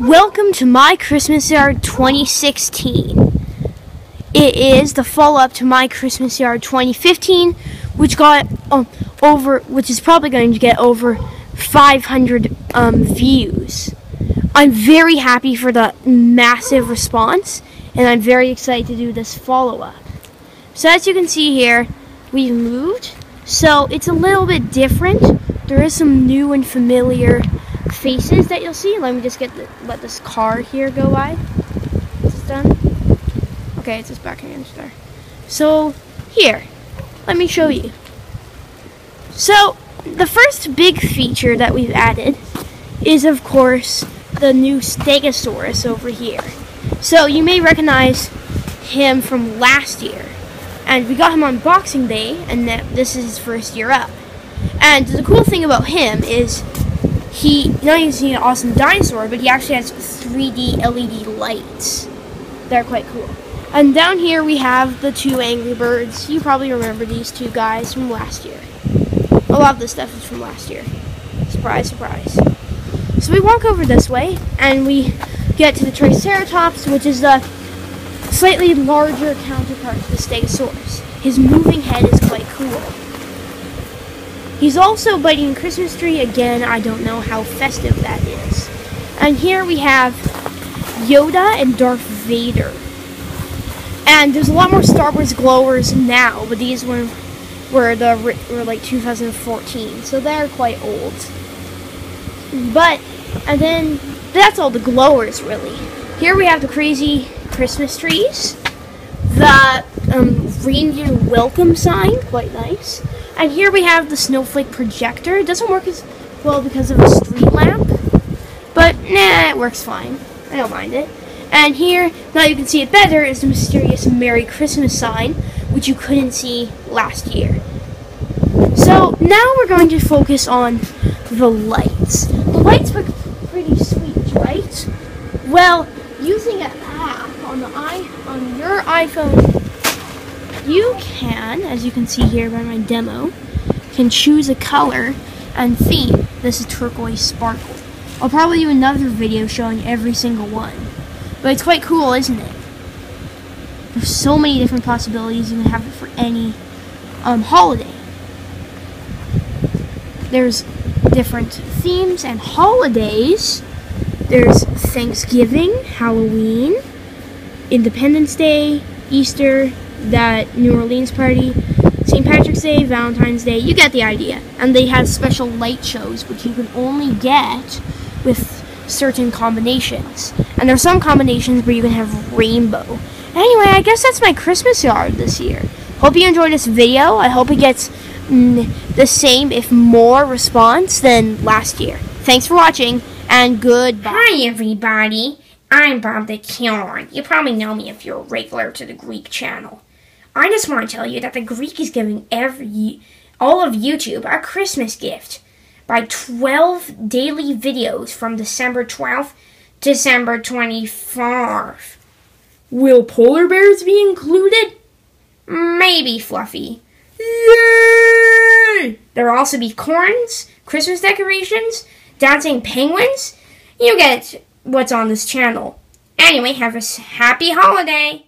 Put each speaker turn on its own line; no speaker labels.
Welcome to my Christmas yard 2016. It is the follow-up to my Christmas yard 2015, which got um, over, which is probably going to get over 500 um, views. I'm very happy for the massive response, and I'm very excited to do this follow-up. So as you can see here, we've moved, so it's a little bit different. There is some new and familiar faces that you'll see. Let me just get the, let this car here go by. Is done? Okay, it's just backing into there. So here, let me show you. So the first big feature that we've added is of course the new Stegosaurus over here. So you may recognize him from last year. And we got him on Boxing Day, and this is his first year up. And the cool thing about him is he not only is he an awesome dinosaur, but he actually has 3D LED lights. They're quite cool. And down here we have the two Angry Birds. You probably remember these two guys from last year. A lot of this stuff is from last year. Surprise, surprise. So we walk over this way, and we get to the Triceratops, which is the slightly larger counterpart to the Stegosaurus. His moving head is quite cool. He's also biting Christmas tree. Again, I don't know how festive that is. And here we have Yoda and Darth Vader. And there's a lot more Star Wars glowers now, but these were were the were like 2014, so they're quite old. But and then that's all the glowers really. Here we have the crazy Christmas trees, the um, reindeer welcome sign, quite nice. And here we have the snowflake projector. It doesn't work as well because of a street lamp, but nah, it works fine. I don't mind it. And here, now you can see it better, is the mysterious Merry Christmas sign, which you couldn't see last year. So now we're going to focus on the lights. The lights look pretty sweet, right? Well, using an app on the i on your iPhone you can, as you can see here by my demo, can choose a color and theme. This is turquoise sparkle. I'll probably do another video showing every single one. But it's quite cool, isn't it? There's so many different possibilities. You can have it for any um, holiday. There's different themes and holidays. There's Thanksgiving, Halloween, Independence Day, Easter, that New Orleans party, St. Patrick's Day, Valentine's Day, you get the idea. And they have special light shows, which you can only get with certain combinations. And there's some combinations where you can have rainbow. Anyway, I guess that's my Christmas yard this year. Hope you enjoyed this video. I hope it gets mm, the same, if more, response than last year. Thanks for watching, and goodbye.
Hi, everybody. I'm Bob the Killer. You probably know me if you're a regular to the Greek channel. I just want to tell you that the Greek is giving every all of YouTube a Christmas gift by 12 daily videos from December 12th to December 24th. Will polar bears be included? Maybe, Fluffy. Yay! There'll also be corns, Christmas decorations, dancing penguins. You get what's on this channel. Anyway, have a happy holiday!